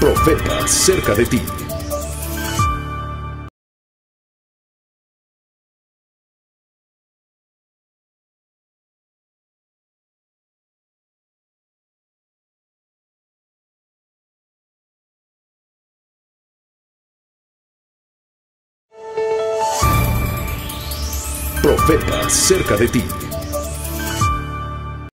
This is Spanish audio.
Profeta cerca de ti. Profeta cerca de ti.